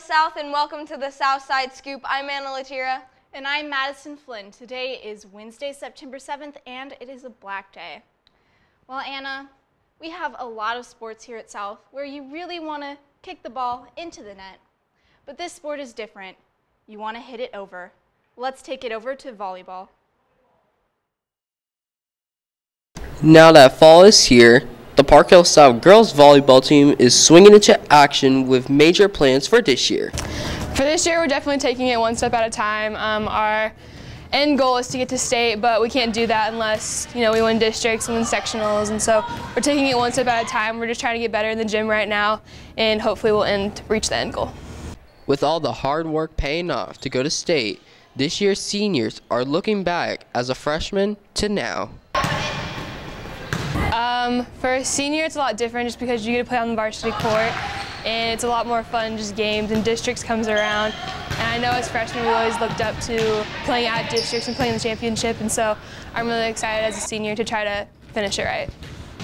South, and welcome to the Southside Scoop. I'm Anna Latira. And I'm Madison Flynn. Today is Wednesday, September 7th, and it is a black day. Well, Anna, we have a lot of sports here at South where you really want to kick the ball into the net. But this sport is different. You want to hit it over. Let's take it over to volleyball. Now that fall is here, the Park Hill South girls volleyball team is swinging into action with major plans for this year. For this year, we're definitely taking it one step at a time. Um, our end goal is to get to state, but we can't do that unless you know we win districts and win sectionals. And so we're taking it one step at a time. We're just trying to get better in the gym right now, and hopefully we'll end reach the end goal. With all the hard work paying off to go to state, this year's seniors are looking back as a freshman to now. Um, for a senior, it's a lot different just because you get to play on the varsity court and it's a lot more fun, just games, and districts comes around. And I know as freshmen we always looked up to playing at districts and playing the championship, and so I'm really excited as a senior to try to finish it right.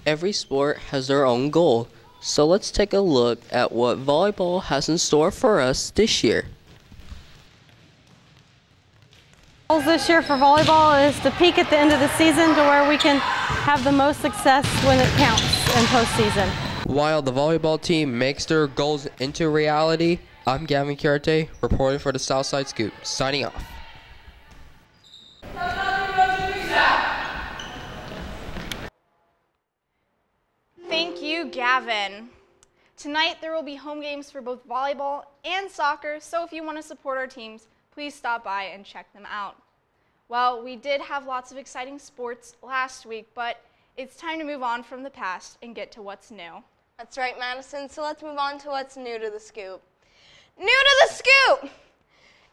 Every sport has their own goal, so let's take a look at what volleyball has in store for us this year. Goals this year for volleyball is to peak at the end of the season to where we can have the most success when it counts in postseason. While the volleyball team makes their goals into reality, I'm Gavin Kirate, reporting for the Southside Scoop, signing off. Thank you, Gavin. Tonight there will be home games for both volleyball and soccer, so if you want to support our teams, please stop by and check them out. Well, we did have lots of exciting sports last week, but it's time to move on from the past and get to what's new. That's right, Madison. So let's move on to what's new to the scoop. New to the scoop!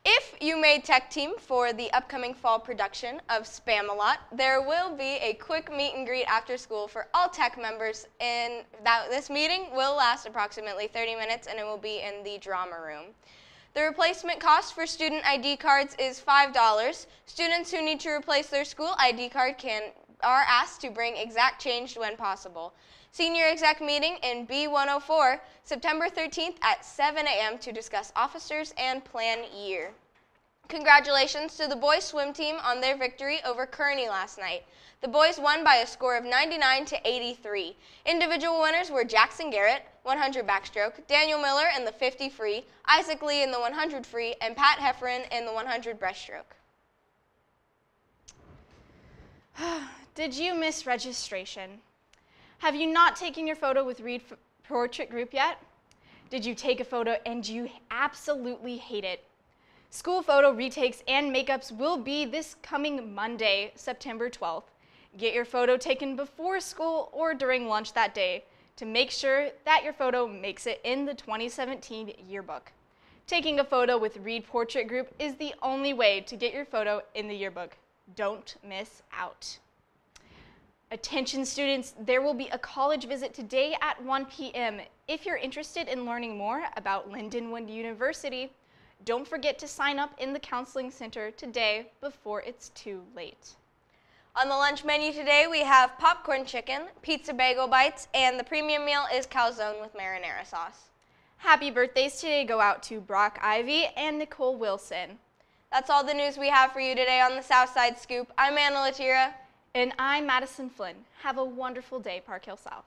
If you made tech team for the upcoming fall production of Spamalot, there will be a quick meet and greet after school for all tech members. And that this meeting will last approximately 30 minutes, and it will be in the drama room. The replacement cost for student ID cards is $5. Students who need to replace their school ID card can are asked to bring exact change when possible. Senior exec meeting in B104, September 13th at 7 a.m. to discuss officers and plan year. Congratulations to the boys swim team on their victory over Kearney last night. The boys won by a score of 99 to 83. Individual winners were Jackson Garrett, 100 backstroke, Daniel Miller in the 50 free, Isaac Lee in the 100 free, and Pat Hefferon in the 100 breaststroke. Did you miss registration? Have you not taken your photo with Reed Portrait Group yet? Did you take a photo and you absolutely hate it? School photo retakes and makeups will be this coming Monday, September 12th. Get your photo taken before school or during lunch that day to make sure that your photo makes it in the 2017 yearbook. Taking a photo with Reed Portrait Group is the only way to get your photo in the yearbook. Don't miss out. Attention students, there will be a college visit today at 1 p.m. If you're interested in learning more about Lindenwood University, don't forget to sign up in the Counseling Center today before it's too late. On the lunch menu today, we have popcorn chicken, pizza bagel bites, and the premium meal is calzone with marinara sauce. Happy birthdays today go out to Brock Ivy and Nicole Wilson. That's all the news we have for you today on the Southside Scoop. I'm Anna Latira. And I'm Madison Flynn. Have a wonderful day, Park Hill South.